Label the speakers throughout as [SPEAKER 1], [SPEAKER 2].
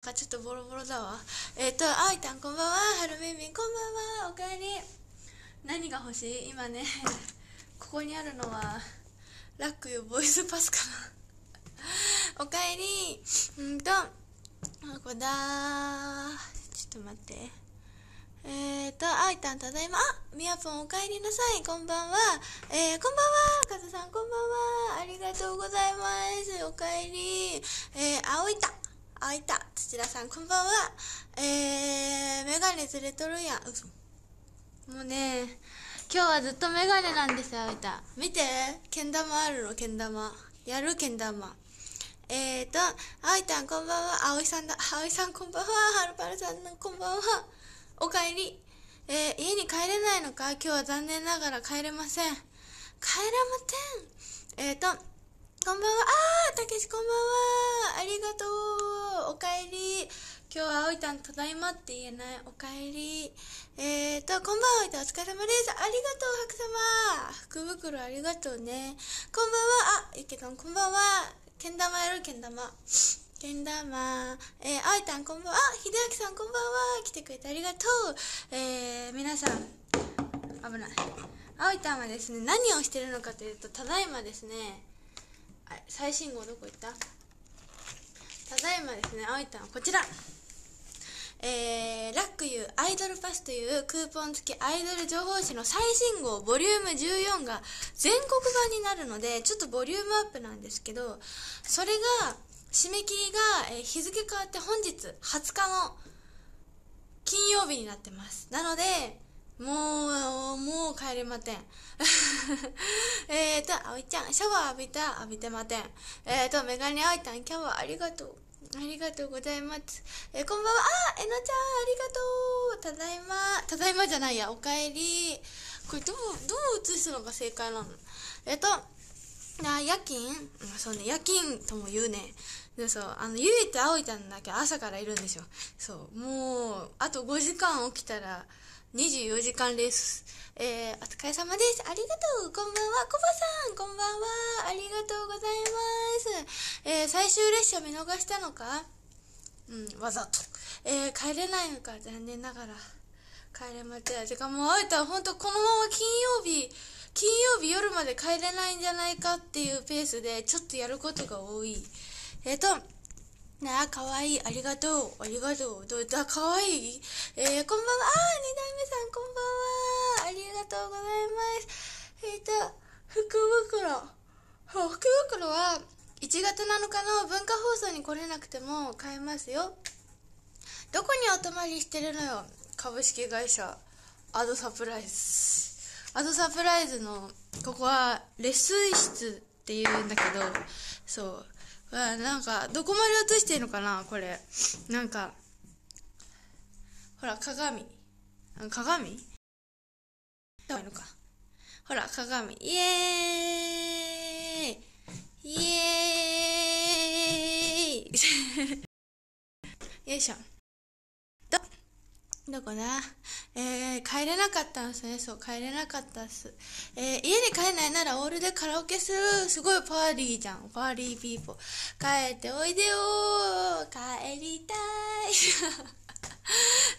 [SPEAKER 1] かちょっとボロボロだわ。えっ、ー、と、あいたんこんばんは。はるみみんこんばんは。おかえり。何が欲しい？今ね、ここにあるのは、ラックよボイスパスかな。おかえり。うんと、あ、こだちょっと待って。えーと、あいたんただいま。あ、みやぽんおかえりなさい。こんばんは。えー、こんばんは。かずさんこんばんは。ありがとうございます。おかえり。えー、あおいた。あ、いた。土田さん、こんばんは。えー、メガネずれとるやん。嘘。もうね、今日はずっとメガネなんですよ、あいた。見て。けん玉あるの、けん玉。やる？けん玉。えーと、あいたん、こんばんは。あおいさんだ。あおいさん、こんばんは。はるぱるさん、こんばんは。おかえり。えー、家に帰れないのか？今日は残念ながら帰れません。帰れません。えーと、こんばんは。あー、たけしこんばんは。ありがとう。おかえり。今日はおいたんただいまって言えない。おかえり。えーと、こんばんは、おいたお疲れ様です。ありがとう、白様。福袋ありがとうね。こんばんは。あ、ゆけどんこんばんは。けん玉やる、けん玉。けん玉。えー、あいたんこんばんは。あ、ひであきさんこんばんは。来てくれてありがとう。えー、皆さん、危ない。あおいたんはですね、何をしてるのかというと、ただいまですね、最新号どこ行った？ただいまですね、あいたんこちら。えー、ラックユーアイドルパスというクーポン付きアイドル情報誌の最新号ボリューム14が全国版になるので、ちょっとボリュームアップなんですけど、それが、締め切りが、えー、日付変わって本日20日の金曜日になってます。なので、もう、もう帰れません。えっと、あおいちゃん、シャワー浴びた？浴びてません。えっ、ー、と、メガネあいたん、今日はありがとう。ありがとうございます。えー、こんばんは。あ、えのちゃん、ありがとう。ただいま。ただいまじゃないや、おかえり。これどう、どう映すのが正解なの？えっ、ー、と、あ、夜勤？そうね、夜勤とも言うね。で、そう、あの、唯一葵ちゃんだけ朝からいるんですよ。そう、もう、あと5時間起きたら、24時間レース。えー、お疲れ様です。ありがとう。こんばんは。コバさん。こんばんは。ありがとうございます。えー、最終列車見逃したのか？うん、わざと。えー、帰れないのか？残念ながら。帰れません。てかもう、あえたらほんとこのまま金曜日、金曜日夜まで帰れないんじゃないかっていうペースで、ちょっとやることが多い。えっ、と、なあ、かわいい。ありがとう。ありがとう。どうだ、かわい？い。えー、こんばんは。あー、二代目さん、こんばんは。ありがとうございます。えっ、ー、と、福袋。福袋は、1月7日の文化放送に来れなくても買えますよ。どこにお泊まりしてるのよ？株式会社、アドサプライズ。アドサプライズの、ここは、レス室って言うんだけど、そう。あなんか、どこまで映してるのかなこれ。なんか、ほら、鏡。鏡？どういうのか。ほら、鏡。イエーイイエーイ よいしょ。どこだえー、帰れなかったんですね。そう、帰れなかったっす。えー、家に帰んないならオールでカラオケする。すごいパーリーじゃん。 party people。帰っておいでよー帰りたい。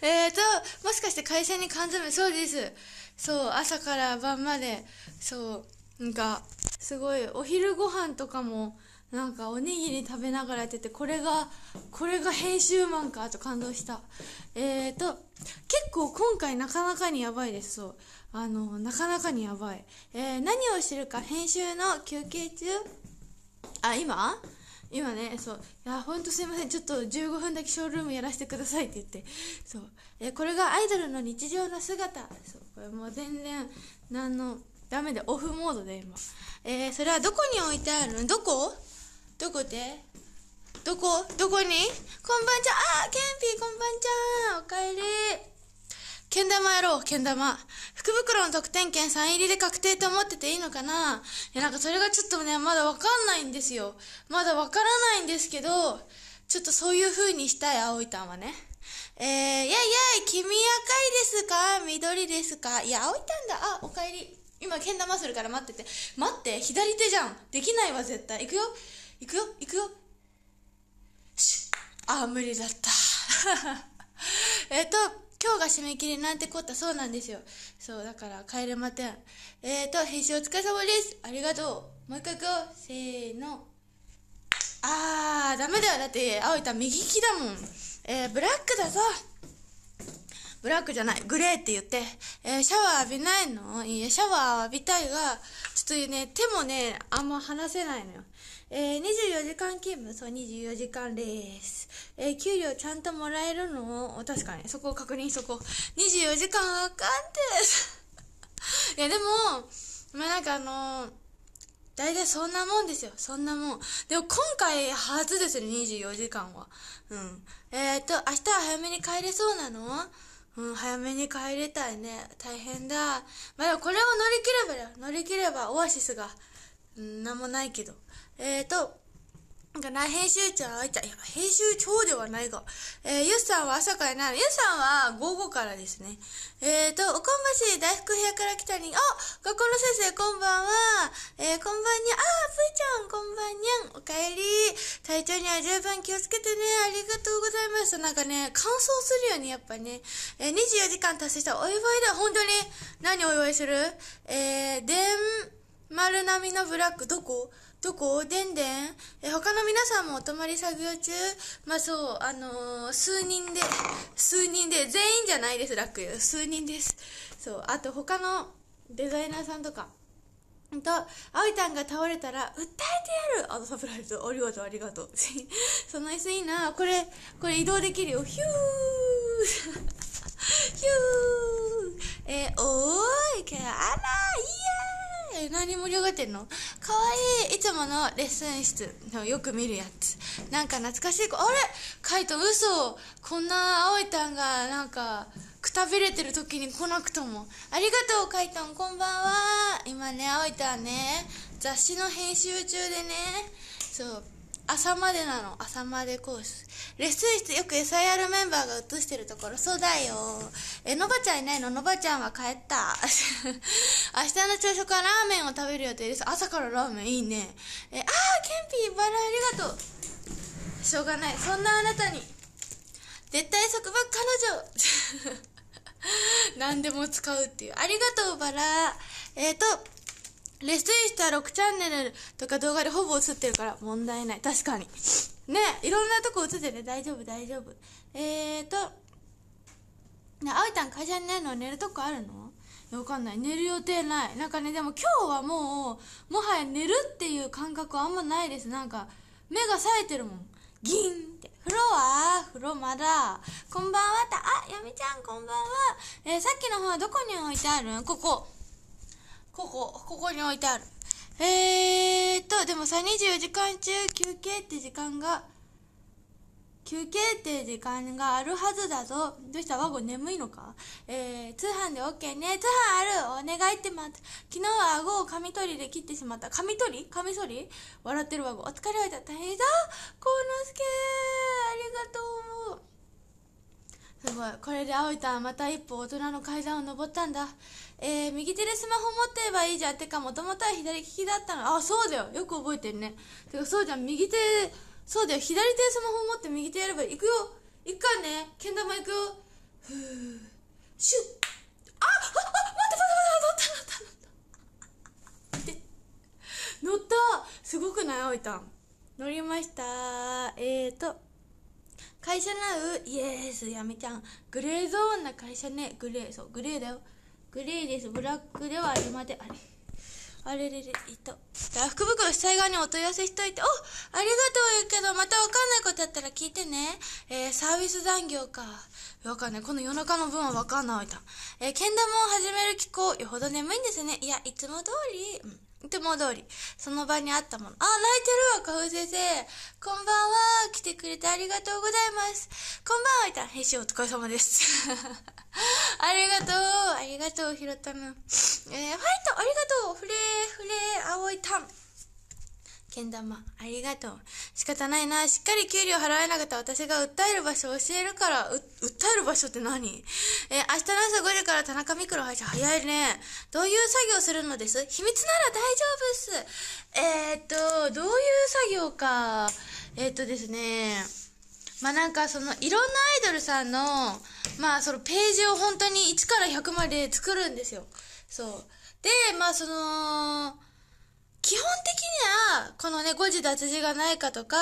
[SPEAKER 1] えーと、もしかして会社に缶詰そうです。そう、朝から晩まで、そう、なんか、すごい、お昼ご飯とかも、なんかおにぎり食べながらやってて、これが、これが編集マンかと感動した。えーと、結構今回なかなかにやばいです、そう。あの、なかなかにやばい。えー、何を知るか編集の休憩中？あ、今？今ね、そう。いや、ほんとすいません。ちょっと15分だけショールームやらせてくださいって言って。そう。えー、これがアイドルの日常の姿。そう。これもう全然、何の、ダメで、オフモードで今。えー、それはどこに置いてあるの？どこ？どこで？どこ？どこに？こんばんちゃんあケンピーこんばんちゃんおかえりけん玉やろう、けん玉。福袋の特典券3入りで確定と思ってていいのかな？いや、なんかそれがちょっとね、まだわかんないんですよ。まだわからないんですけど、ちょっとそういう風にしたい、葵たんはね。えー、やいやい、君赤いですか？緑ですか？いや、葵たんだ。あ、おかえり。今、けん玉するから待ってて。待って、左手じゃん。できないわ、絶対。行くよ。行くよ行くよああ無理だった。えっと今日が締め切りなんてこったそうなんですよ。そうだから帰れません。えっ、と編集お疲れ様です。ありがとう。もう一回行くよせーの。あーダメだ。よだって青いた右利きだもん。えー、ブラックだぞ。ブラックじゃない、グレーって言って、えー、シャワー浴びないの？いや、シャワー浴びたいが、ちょっとね、手もね、あんま離せないのよ。えー、24時間勤務そう、24時間です。えー、給料ちゃんともらえるの？確かに、そこを確認そこ。24時間あかんて。いや、でも、まあ、なんかあのー、大体そんなもんですよ。そんなもん。でも今回初ですね、24時間は。うん。えっ、と、明日は早めに帰れそうなの？うん、早めに帰りたいね。大変だ。まあでもこれを乗り切ればよ。乗り切ればオアシスが、うん、なんもないけど。えっ、ー、と、かな、編集長あいた、いや、編集長ではないが。えー、ゆっさんは朝からな。ゆっさんは午後からですね。えーと、おこんばし大福部屋から来たに、あ、学校の先生こんばんは。えー、こんばんにゃ、あー、ぷーちゃん、こんばんにゃん。おかえり。体調には十分気をつけてね。ありがとうございます。なんかね、乾燥するよね、やっぱね。えー、24時間達成したお祝いだ。本当に。何お祝いする？えー、でん、丸並みのブラック、どこ？どこ？でんでん？え、他の皆さんもお泊まり作業中？まあそう、あのー、数人で、数人で、全員じゃないです、ラック。数人です。そう、あと他のデザイナーさんとか。と、あおいたんが倒れたら、訴えてやるあのサプライズ、ありがとう、ありがとう。その椅子いいな。これ、これ移動できるよ。ヒュー ヒューえー、おーい、あら、いやえ何盛り上がってんの？かわいいいつものレッスン室のよく見るやつ。なんか懐かしい子。あれ？カイト嘘。こんな葵たんがなんかくたびれてる時に来なくとも。ありがとうカイトンこんばんは。今ね葵たんね。雑誌の編集中でね。そう。朝までなの。朝までコース。レッスン室よく SIR メンバーが映してるところ。そうだよ。えのばちゃんいないの？のばちゃんは帰った。明日の朝食はラーメンを食べる予定です。朝からラーメンいいね。えあーケンピーバラありがとう。しょうがない。そんなあなたに。絶対束縛彼女。何でも使うっていう。ありがとうバラ。えっ、ー、とレストインしたら6チャンネルとか動画でほぼ映ってるから問題ない。確かに。ね、いろんなとこ映ってる。大丈夫、大丈夫。えーと、ね、あいたん会社に寝るの寝るとこあるの？わかんない。寝る予定ない。なんかね、でも今日はもう、もはや寝るっていう感覚あんまないです。なんか、目が冴えてるもん。ギンって。風呂は風呂まだ。こんばんはた。あ、やみちゃんこんばんは。えー、さっきの方はどこに置いてある？ここ。ここ、ここに置いてある。えーっと、でもさ、24時間中休憩って時間が、休憩って時間があるはずだぞ。どうした？ワゴン眠いのか？えー、通販で OK ね。通販あるお願いって待って。昨日は顎を紙取りで切ってしまった。紙取り？紙剃り？笑ってるワゴン。お疲れ様だ。大変だコウノスケありがとう。すごい。これで青いたまた一歩大人の階段を登ったんだ。えー、右手でスマホ持ってればいいじゃん。てか、もともとは左利きだったの。あ、そうだよ。よく覚えてるね。てか、そうじゃん。右手、そうだよ。左手でスマホ持って右手やればい。くよ。行くかね。けん玉行くよ。ふぅ。シュッ。あああ待って待って待って乗った乗った乗った。乗ったすごくない？青いたん。乗りました。えーと。会社なう？イエースやめちゃんグレーゾーンな会社ねグレーそうグレーだよグレーです。ブラックではありませんあれ。あれれれえっと福袋被災側にお問い合わせしといて。おありがとう言うけどまたわかんないことあったら聞いてね。えー、サービス残業か。わかんない。この夜中の分はわかんないた。えー、けん玉を始める気候。よほど眠いんですね。いやいつも通り。うん。いつも通り、その場にあったもの。あ、泣いてるわ、かふ先生。こんばんは。来てくれてありがとうございます。こんばんは、いた。編集お疲れ様です。ありがとう。ありがとう、ひろたむ。えー、ファイト、ありがとう。ふれ、ふれ、あお、いたん。けん玉、ありがとう。仕方ないな。しっかり給料払えなかった私が訴える場所を教えるから、訴える場所って何？え、明日の朝5時から田中ミクロ配信早いね。どういう作業するのです？秘密なら大丈夫っす。えー、っと、どういう作業か。えー、っとですね。まあなんかそのいろんなアイドルさんのまあそのページを本当に1から100まで作るんですよそうでまあその基本的には、このね、誤字脱字がないかとか、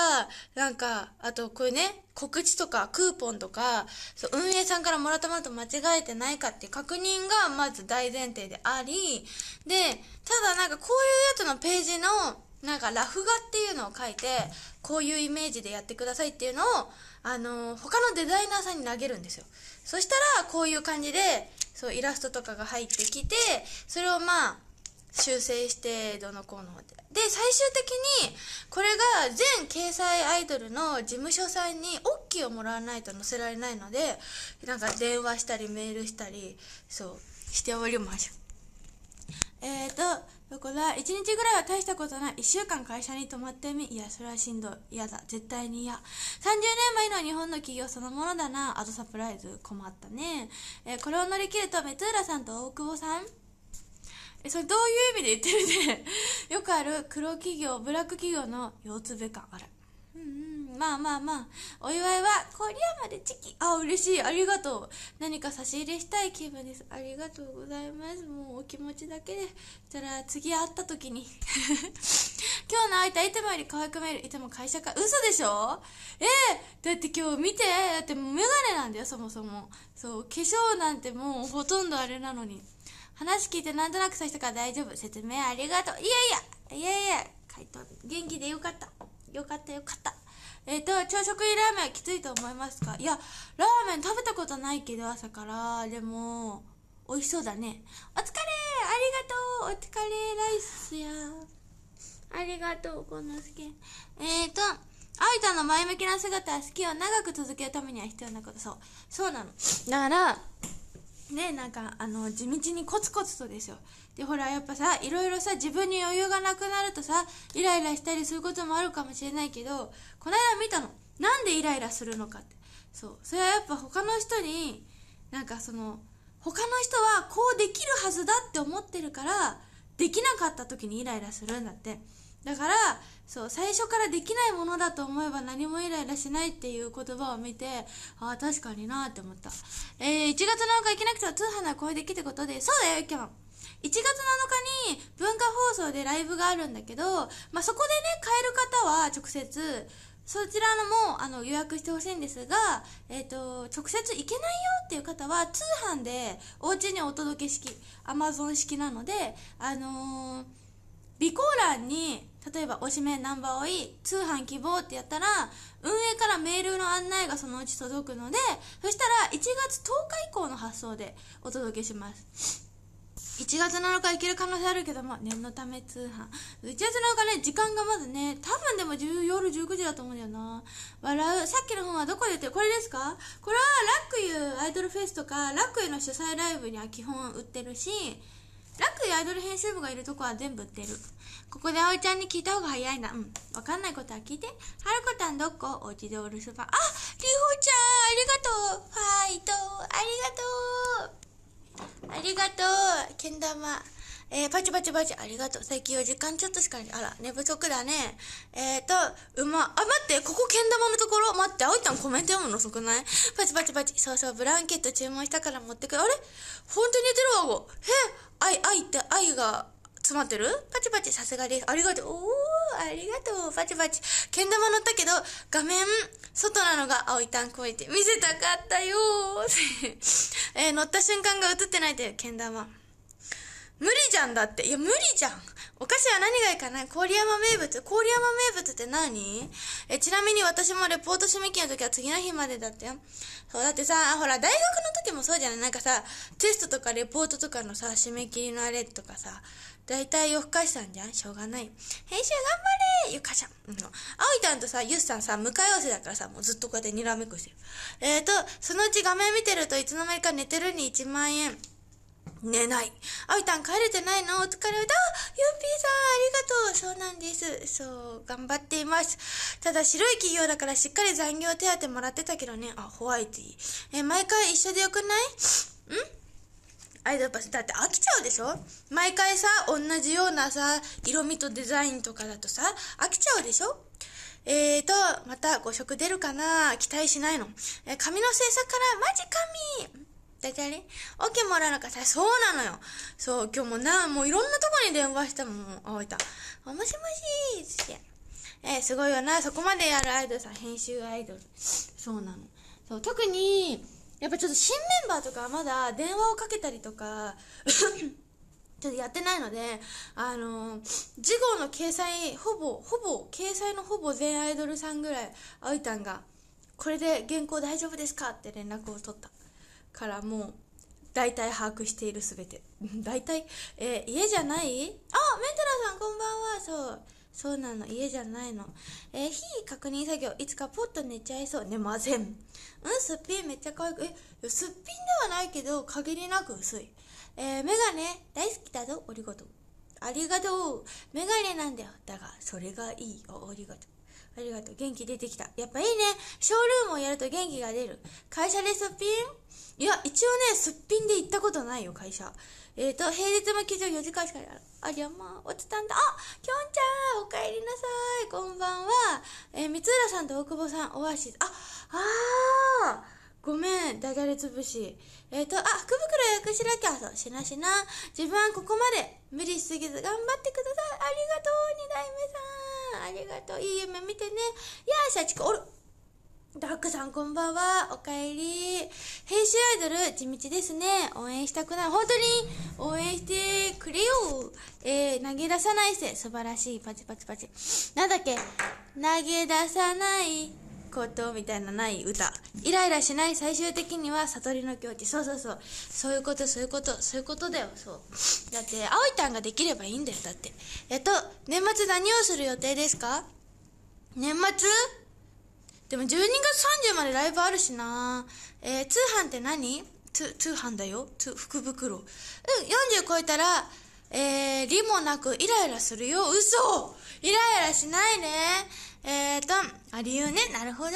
[SPEAKER 1] なんか、あとこういうね、告知とかクーポンとか、そう運営さんからもらったものと間違えてないかって確認がまず大前提であり、で、ただなんかこういうやつのページの、なんかラフ画っていうのを書いて、こういうイメージでやってくださいっていうのを、あのー、他のデザイナーさんに投げるんですよ。そしたら、こういう感じで、そう、イラストとかが入ってきて、それをまあ、修正してどのこうので最終的にこれが全掲載アイドルの事務所さんに OK をもらわないと載せられないのでなんか電話したりメールしたりそうしております。えーとどこだ。1日ぐらいは大したことない。1週間会社に泊まってみ。いやそれはしんどい。嫌だ。絶対に嫌。30年前の日本の企業そのものだな。アドサプライズ。困ったね、えー、これを乗り切ると光浦さんと大久保さんえそれどういう意味で言ってるねよくある黒企業ブラック企業の腰つべ感あれうんうんまあまあまあ。お祝いはコリアまでチキ。あ嬉しい。ありがとう。何か差し入れしたい気分です。ありがとうございます。もうお気持ちだけで。したら次会った時に。今日の相手いつもより可愛く見える。いつも会社か。嘘でしょ？えー、だって今日見て。だってもうメガネなんだよそもそも。そう化粧なんてもうほとんどあれなのに。話聞いてなんとなくさしたから大丈夫？説明ありがとう。いやいや、いやいや、回答、元気でよかった。よかったよかった。えっ、ー、と、朝食にラーメンはきついと思いますか？いや、ラーメン食べたことないけど、朝から。でも、美味しそうだね。お疲れありがとうお疲れライスや。ありがとう、このすけ。えっ、ー、と、あいたの前向きな姿は好きを長く続けるためには必要なこと。そう。そうなの。だから、ねなんかあの地道にコツコツとですよ。でほらやっぱさいろいろさ自分に余裕がなくなるとさイライラしたりすることもあるかもしれないけどこの間見たの。なんでイライラするのかって。そう。それはやっぱ他の人になんかその他の人はこうできるはずだって思ってるからできなかった時にイライラするんだって。だからそう最初からできないものだと思えば何もイライラしないっていう言葉を見てああ確かになって思った。えー、1月7日行けなくては通販な声できってことでそうだよイケマン。1月7日に文化放送でライブがあるんだけど、まあ、そこでね買える方は直接そちらのもあの予約してほしいんですが、えっ、ー、と、直接行けないよっていう方は通販でお家にお届け式、アマゾン式なので、あのー、備考欄に例えば、推しメンナンバー多い、通販希望ってやったら、運営からメールの案内がそのうち届くので、そしたら1月10日以降の発送でお届けします。1月7日行ける可能性あるけども、念のため通販。1月7日ね、時間がまずね、多分でも夜19時だと思うんだよな。笑う。さっきの本はどこで売ってる？これですか？これはラックユーアイドルフェスとか、ラックユーの主催ライブには基本売ってるし、ラックユーアイドル編集部がいるとこは全部売ってる。ここで葵ちゃんに聞いた方が早いな。うん。わかんないことは聞いて。はるこたんどっこおうちでお留守番。ありほちゃんありがとうファイトありがとうありがとうけん玉。えー、パチパチパチ、ありがとう。最近は時間ちょっとしかない。あら、寝不足だね。えーと、うま、あ、待って、ここけん玉のところ？待って、あおいちゃんコメント読むの遅くない？パチパチパチ。そうそう、ブランケット注文したから持ってくる。あれ？本当に寝てるわ、ご。え、詰まってる？パチパチ、さすがです。ありがとう。おー、ありがとう。パチパチ。けん玉乗ったけど、画面、外なのが青いタンク置いて、見せたかったよー。えー、乗った瞬間が映ってないという、けん玉。無理じゃんだって。いや、無理じゃん。お菓子は何がいいかな？郡山名物郡山名物って何？え、ちなみに私もレポート締め切りの時は次の日までだったよ。そう、だってさ、ほら、大学の時もそうじゃない？なんかさ、テストとかレポートとかのさ、締め切りのあれとかさ、大体夜更かしさんじゃん？しょうがない。編集頑張れゆかちゃん。うん。あおいたんとさ、ゆっさんさ、向かい合わせだからさ、もうずっとこうやってにらめっこしてる。えーと、そのうち画面見てるといつの間にか寝てるに1万円。寝ない。あいたん帰れてないの？お疲れだ。ゆうぴーさん、ありがとう。そうなんです。そう、頑張っています。ただ、白い企業だからしっかり残業手当もらってたけどね。あ、ホワイトィー。え、毎回一緒でよくない？ん？アイドルパス、だって飽きちゃうでしょ？毎回さ、同じようなさ、色味とデザインとかだとさ、飽きちゃうでしょ？えーと、また5色出るかな？期待しないの？えー、髪の制作からマジ髪大体ね、OK もらうのか？さ、そうなのよ。そう、今日もな、もういろんなとこに電話したもん、あ、おいた。もしもしーって。えー、すごいよな、そこまでやるアイドルさ、編集アイドル。そうなの。そう、特に、やっぱちょっと新メンバーとかまだ電話をかけたりとか ちょっとやってないので、あの、次号の掲載、ほぼ、ほぼ、掲載のほぼ全アイドルさんぐらい、あいたんが、これで原稿大丈夫ですか？って連絡を取った。からもう、大体把握しているすべて。大体、えー、家じゃない？あ、メンテナさんこんばんは。そう。そうなの。家じゃないの。えー、非確認作業。いつかポッと寝ちゃいそう。寝ません。うん、すっぴんめっちゃ可愛く。え、すっぴんではないけど、限りなく薄い。えー、メガネ大好きだぞ。ありがとう。ありがとう。メガネなんだよ。だが、それがいい。ありがとう。ありがとう。元気出てきた。やっぱいいね。ショールームをやると元気が出る。会社ですっぴん？いや、一応ね、すっぴんで行ったことないよ、会社。えっ、ー、と、平日も基準4時間しかやる。ありゃまあ、おつたんだ。あ、きょんちゃん、おかえりなさい。こんばんは。えー、三浦さんと大久保さん、オアシス。あ、あー。ごめん、ダジャレつぶし。えっ、ー、と、あ、福袋予約しなきゃ。そう、しなしな。自分はここまで。無理しすぎず頑張ってください。ありがとう、二代目さん。ありがとう。いい夢見てね。いやあ、社畜、おる。ダックさんこんばんは。おかえり。編集アイドル、地道ですね。応援したくない。本当に応援してくれよ。えー、投げ出さないせ。素晴らしい。パチパチパチ。なんだっけ？投げ出さない。ことみたいなない歌。イライラしない最終的には悟りの境地。そうそうそう。そういうこと、そういうこと、そういうことだよ。そう。だって、青いタンができればいいんだよ。だって。えっと、年末何をする予定ですか？年末？でも12月30までライブあるしなえー、通販って何？通通販だよ。福袋。うん、40超えたら、えー、理もなくイライラするよ。嘘イライラしないね。えーと、あ、理由ね。なるほど。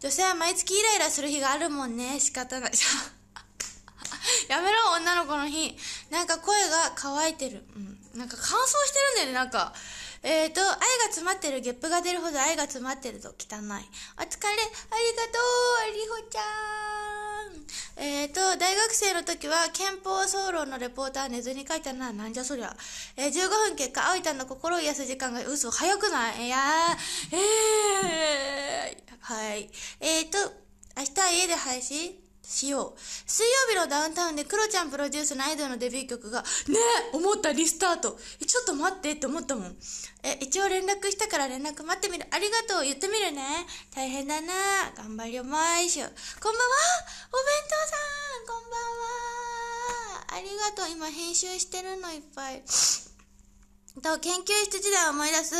[SPEAKER 1] 女性は毎月イライラする日があるもんね。仕方ない。やめろ、女の子の日。なんか声が乾いてる。うん。なんか乾燥してるんだよね、なんか。えーと、愛が詰まってる、ゲップが出るほど愛が詰まってると汚い。お疲れ、ありがとう、りほちゃん。えーと、大学生の時は憲法総論のレポーター寝ずに書いたな。なんじゃそりゃ。えー、15分結果、葵ちゃんの心を癒す時間が、嘘、早くないいやー、えー、はい。えーと、明日家で配信？しよう。水曜日のダウンタウンでクロちゃんプロデュースのアイドルのデビュー曲が、ねえ思ったリスタートえ、ちょっと待ってって思ったもん。え、一応連絡したから連絡待ってみる。ありがとう言ってみるね。大変だな頑張りよまいしょ。こんばんはお弁当さんこんばんはありがとう。今編集してるのいっぱい。と、研究室時代を思い出す。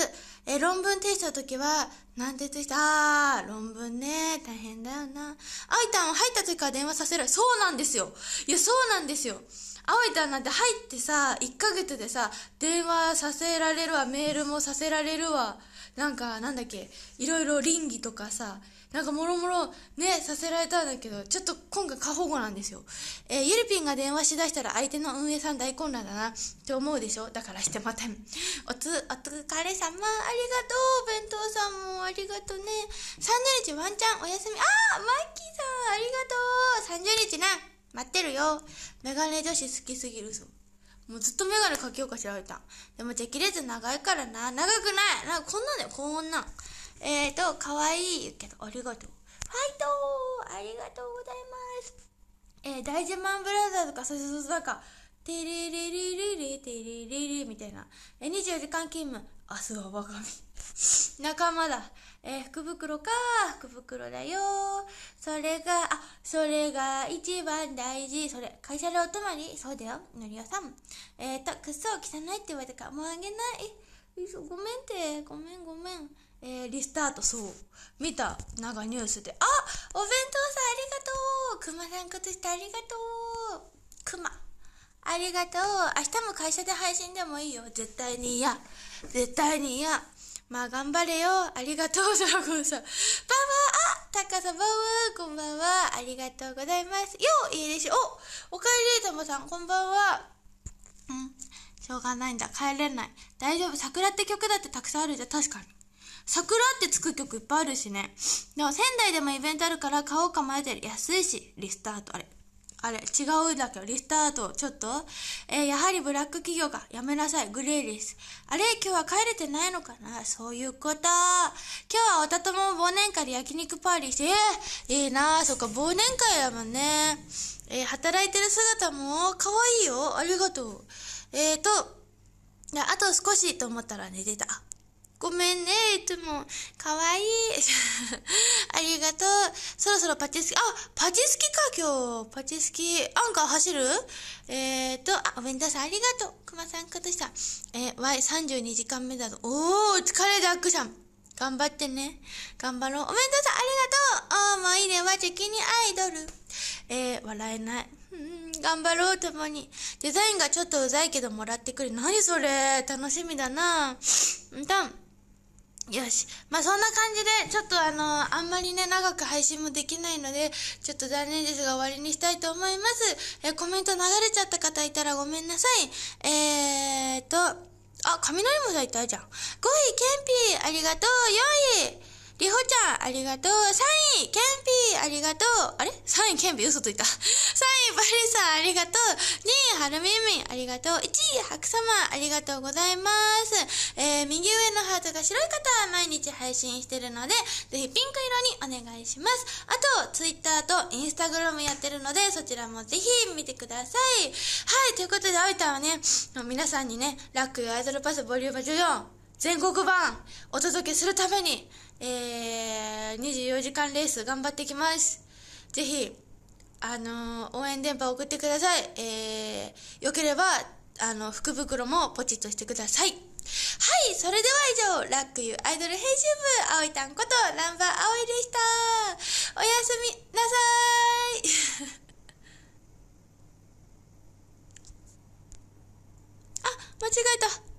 [SPEAKER 1] え、論文提出の時は、なんて言ってあー、論文ね、大変だよな。あいたん入った時から電話させる。そうなんですよ。いや、そうなんですよ。あいたんなんて入ってさ、1ヶ月でさ、電話させられるわ、メールもさせられるわ。なんか、なんだっけ、いろいろ倫理とかさ、なんかもろもろね、させられたんだけど、ちょっと今回過保護なんですよ。えー、ゆりぴんが電話しだしたら相手の運営さん大混乱だなって思うでしょ？だからしてません。おつ、お疲れ様、ありがとう。弁当さんもありがとうね。30日ワンちゃんおやすみ。あー、マッキーさん、ありがとう。30日な。待ってるよ。メガネ女子好きすぎるぞ。もうずっとメガネかけようか調べた。でも、じゃ切れず長いからな。長くない。なんかこんなんだよ、こんなん。えーと、かわいいけど、ありがとう。ファイトありがとうございます。えー、大事マンブラザーズか、そうそうそう、なんか、テレレレレレテレレレみたいな。えー、24時間勤務。明日は我が身。仲間だ。えー、福袋か。福袋だよ。それが、あ、それが一番大事。それ、会社でお泊まりそうだよ。のりおさん。えーと、くっそ汚いって言われたから、もうあげない。ごめんって。ごめんごめん。えー、リスタート、そう。見た、なんかニュースで。あお弁当さんありがとう熊さん靴下ありがとう熊。ありがとう。明日も会社で配信でもいいよ。絶対に嫌。絶対に嫌。まあ頑張れよ。ありがとう、ドラゴンさん。ババあ高さババこんばんは。ありがとうございます。よいいでしょ。お、おかえり、たまさん、こんばんは。うん。しょうがないんだ。帰れない。大丈夫。桜って曲だってたくさんあるじゃん。確かに。桜ってつく曲いっぱいあるしね。でも仙台でもイベントあるから買おうか迷ってる。安いし、リスタート。あれ。あれ、違うだけど、リスタート、ちょっと。えー、やはりブラック企業が、やめなさい、グレイリス。あれ、今日は帰れてないのかな？そういうこと。今日はおたとも忘年会で焼肉パーリーして、えー、いいなそっか、忘年会だもんね。えー、働いてる姿も、可愛いよ。ありがとう。えーと、あと少しと思ったら寝てた。ごめんね、いつも。かわいい。ありがとう。そろそろパチスキ、あ、パチスキか、今日。パチスキ、アンカー走る？えーと、あ、お弁当さんありがとう。熊さんかとした。えー、Y32 時間目だぞ。おー、疲れだくさん。頑張ってね。頑張ろう。お弁当さんありがとう。あー、もういいね。わ、チキにアイドル。えー、笑えない。うん、頑張ろう、ともに。デザインがちょっとうざいけどもらってくる。何それ楽しみだな。うんたん。よし。まあ、そんな感じで、ちょっとあの、あんまりね、長く配信もできないので、ちょっと残念ですが終わりにしたいと思います。えコメント流れちゃった方いたらごめんなさい。えーと、あ、雷も咲いたじゃん。5位、ケンピー、ありがとう。4位、りほちゃん、ありがとう。3位、ケンピー、ありがとう。あれ ?3 位、ケンピー、嘘ついた。3位、バリさん、ありがとう。2位、はるみみん、ありがとう。1位、白様、ありがとうございます。えー、右上のハートが白い方は毎日配信してるので、ぜひピンク色にお願いします。あと、ツイッターとインスタグラムやってるので、そちらもぜひ見てください。はい、ということで、あいたはね、皆さんにね、ラックアイドルパスボリューム14、全国版お届けするために、えー、24時間レース頑張ってきます。ぜひ、あのー、応援電波送ってください。えー、よければ、あの、福袋もポチッとしてください。はい、それでは以上、ラックユーアイドル編集部、あおいたんこと、ランバーあおいでした。おやすみなさーい。あ、間違えた。